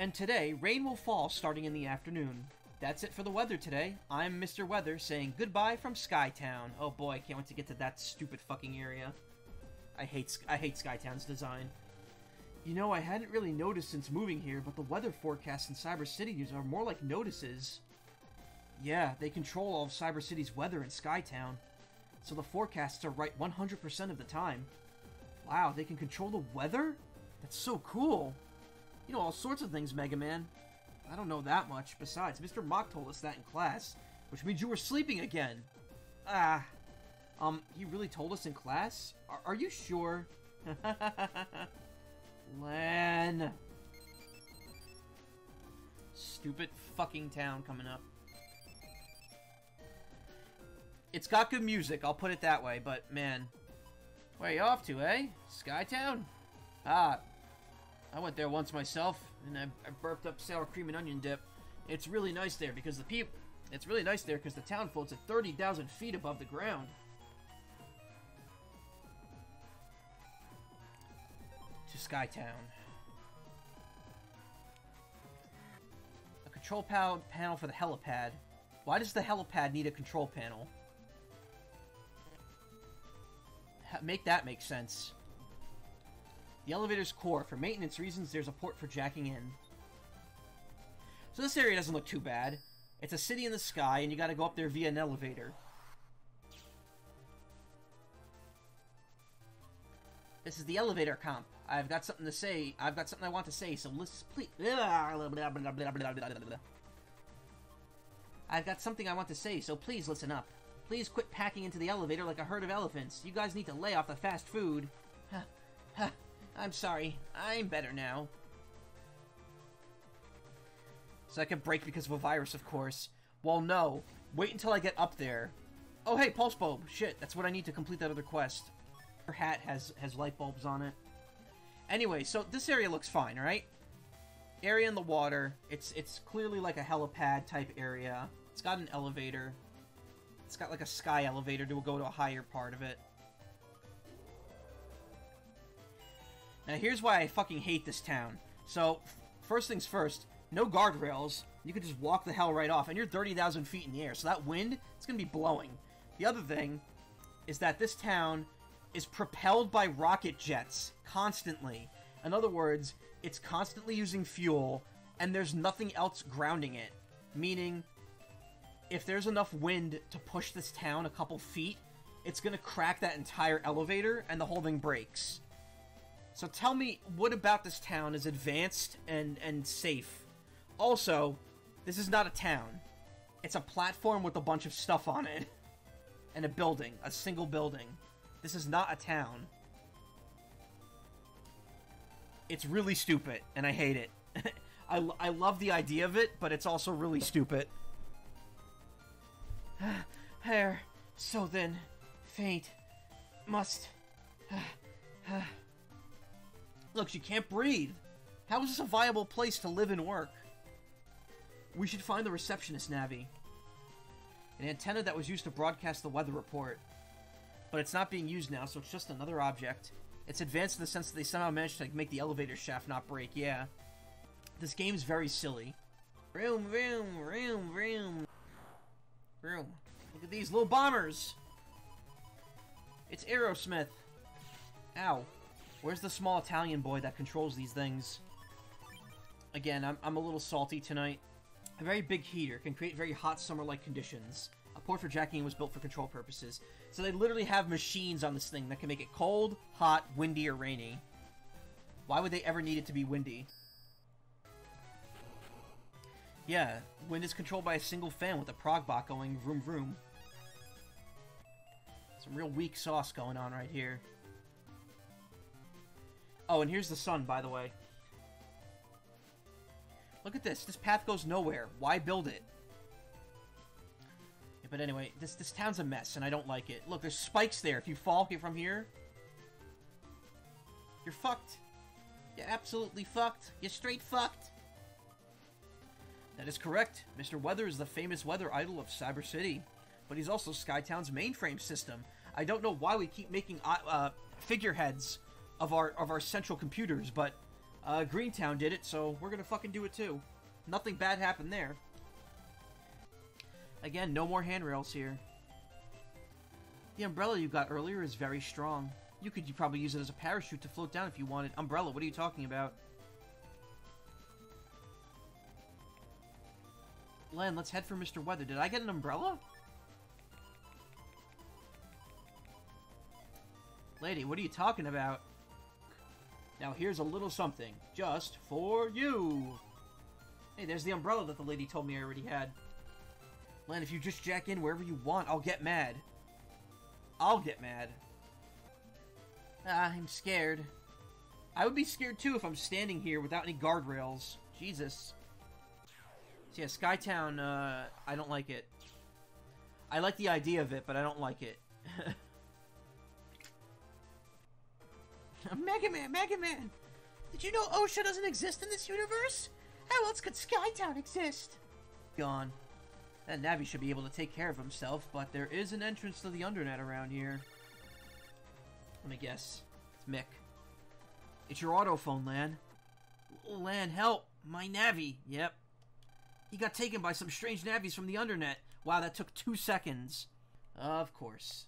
and today, rain will fall starting in the afternoon. That's it for the weather today. I'm Mr. Weather saying goodbye from Skytown. Oh boy, I can't wait to get to that stupid fucking area. I hate I hate Skytown's design. You know, I hadn't really noticed since moving here, but the weather forecasts in Cyber City are more like notices. Yeah, they control all of Cyber City's weather in Skytown, so the forecasts are right 100% of the time. Wow, they can control the weather? That's so cool. You know all sorts of things, Mega Man. I don't know that much. Besides, Mr. Mach told us that in class, which means you were sleeping again. Ah. Um, he really told us in class? Are, are you sure? Lan. Stupid fucking town coming up. It's got good music, I'll put it that way, but man. Where you off to, eh? Skytown? Ah, I went there once myself, and I, I burped up sour cream and onion dip. It's really nice there because the people. It's really nice there because the town floats at 30,000 feet above the ground. To Skytown. A control panel for the helipad. Why does the helipad need a control panel? make that make sense. The elevator's core. For maintenance reasons, there's a port for jacking in. So this area doesn't look too bad. It's a city in the sky, and you gotta go up there via an elevator. This is the elevator comp. I've got something to say. I've got something I want to say, so let's please... I've got something I want to say, so please listen up. Please quit packing into the elevator like a herd of elephants. You guys need to lay off the fast food. I'm sorry. I'm better now. Second break because of a virus, of course. Well, no. Wait until I get up there. Oh, hey, pulse bulb. Shit, that's what I need to complete that other quest. Her hat has, has light bulbs on it. Anyway, so this area looks fine, right? Area in the water. It's it's clearly like a helipad type area. It's got an elevator. It's got like a sky elevator to go to a higher part of it. Now here's why I fucking hate this town. So, first things first, no guardrails. You can just walk the hell right off, and you're 30,000 feet in the air, so that wind, it's gonna be blowing. The other thing is that this town is propelled by rocket jets constantly. In other words, it's constantly using fuel, and there's nothing else grounding it. Meaning, if there's enough wind to push this town a couple feet, it's gonna crack that entire elevator, and the whole thing breaks. So tell me, what about this town is advanced and, and safe? Also, this is not a town. It's a platform with a bunch of stuff on it. And a building. A single building. This is not a town. It's really stupid, and I hate it. I, I love the idea of it, but it's also really stupid. Hair, so then, faint, must... Look, she can't breathe. How is this a viable place to live and work? We should find the receptionist, Navi. An antenna that was used to broadcast the weather report. But it's not being used now, so it's just another object. It's advanced in the sense that they somehow managed to make the elevator shaft not break, yeah. This game's very silly. Room, room, room, room. Room. Look at these little bombers! It's Aerosmith. Ow. Where's the small Italian boy that controls these things? Again, I'm, I'm a little salty tonight. A very big heater can create very hot summer-like conditions. A port for jacking was built for control purposes. So they literally have machines on this thing that can make it cold, hot, windy, or rainy. Why would they ever need it to be windy? Yeah, wind is controlled by a single fan with a progbot going vroom vroom. Some real weak sauce going on right here. Oh, and here's the sun, by the way. Look at this. This path goes nowhere. Why build it? Yeah, but anyway, this this town's a mess, and I don't like it. Look, there's spikes there. If you fall here from here, you're fucked. You're absolutely fucked. You're straight fucked. That is correct. Mr. Weather is the famous weather idol of Cyber City, but he's also Skytown's mainframe system. I don't know why we keep making uh, uh figureheads of our of our central computers, but Uh, Greentown did it, so we're gonna fucking do it too. Nothing bad happened there. Again, no more handrails here. The umbrella you got earlier is very strong. You could you probably use it as a parachute to float down if you wanted. Umbrella, what are you talking about? Lan, let's head for Mr. Weather. Did I get an umbrella? Lady, what are you talking about? Now here's a little something, just for you. Hey, there's the umbrella that the lady told me I already had. Lan, if you just jack in wherever you want, I'll get mad. I'll get mad. Ah, I'm scared. I would be scared too if I'm standing here without any guardrails. Jesus. So yeah, Skytown, uh, I don't like it. I like the idea of it, but I don't like it. Mega Man, Mega Man! Did you know OSHA doesn't exist in this universe? How else could Skytown exist? Gone. That Navi should be able to take care of himself, but there is an entrance to the Undernet around here. Let me guess. It's Mick. It's your autophone, Lan. Lan, help! My Navi! Yep. He got taken by some strange Navis from the Undernet. Wow, that took two seconds. Of course.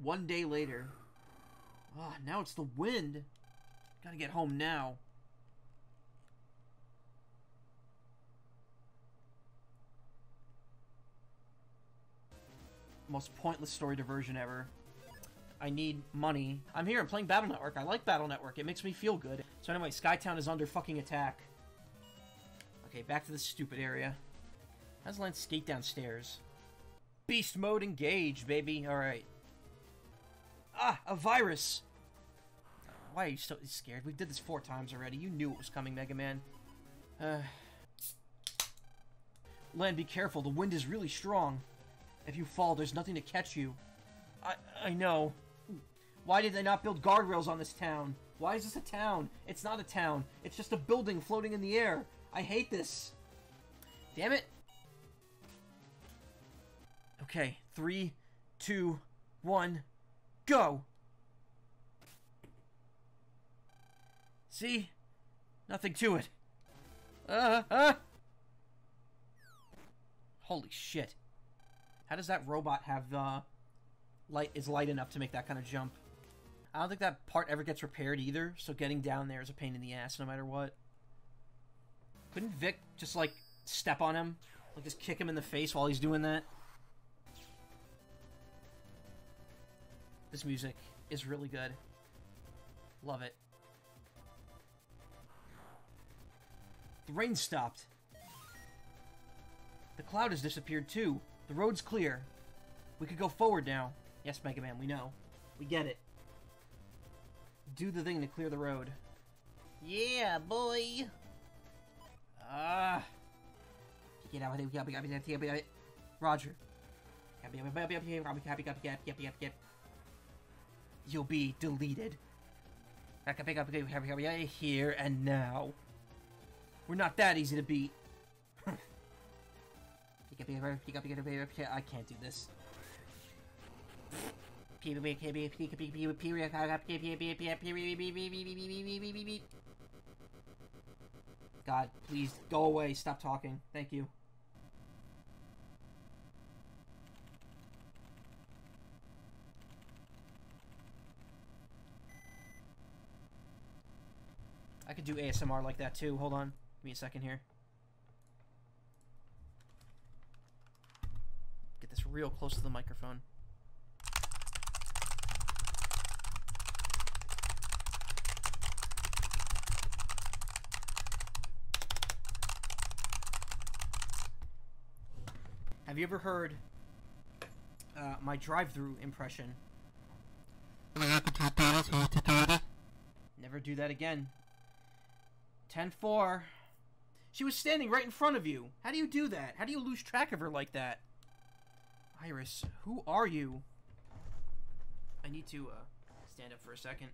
One day later. Ah, oh, now it's the wind. Gotta get home now. Most pointless story diversion ever. I need money. I'm here, I'm playing Battle Network. I like Battle Network. It makes me feel good. So anyway, Skytown is under fucking attack. Okay, back to this stupid area. How's Lance skate downstairs? Beast mode engaged, baby. Alright. Ah, a virus! Why are you so scared? We did this four times already. You knew it was coming, Mega Man. Uh... Lan, be careful. The wind is really strong. If you fall, there's nothing to catch you. I I know. Why did they not build guardrails on this town? Why is this a town? It's not a town. It's just a building floating in the air. I hate this. Damn it. Okay, three, two, one, go! See? Nothing to it. Uh, uh! Holy shit. How does that robot have, uh, light, is light enough to make that kind of jump? I don't think that part ever gets repaired either, so getting down there is a pain in the ass no matter what. Couldn't Vic just, like, step on him? Like, just kick him in the face while he's doing that? This music is really good. Love it. The rain stopped. The cloud has disappeared too. The road's clear. We could go forward now. Yes, Mega Man, we know. We get it. Do the thing to clear the road. Yeah, boy! Ah. Get out of here. Roger. You'll be deleted. I can pick up here and now. We're not that easy to beat. I can't do this. God, please go away. Stop talking. Thank you. I could do ASMR like that too. Hold on. Give me a second here. Get this real close to the microphone. Have you ever heard uh, my drive-through impression? Never do that again. 10-4. She was standing right in front of you. How do you do that? How do you lose track of her like that? Iris, who are you? I need to uh, stand up for a second.